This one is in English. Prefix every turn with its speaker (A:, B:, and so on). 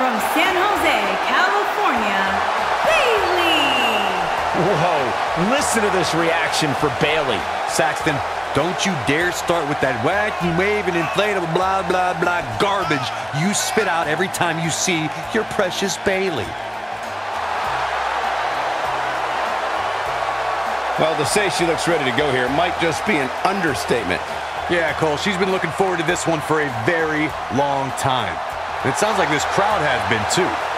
A: from San Jose, California, Bayley.
B: Whoa, listen to this reaction for Bayley.
C: Saxton, don't you dare start with that wacky, waving, inflatable, blah, blah, blah garbage you spit out every time you see your precious Bayley.
D: Well, to say she looks ready to go here might just be an understatement.
C: Yeah, Cole, she's been looking forward to this one for a very long time. It sounds like this crowd has been too.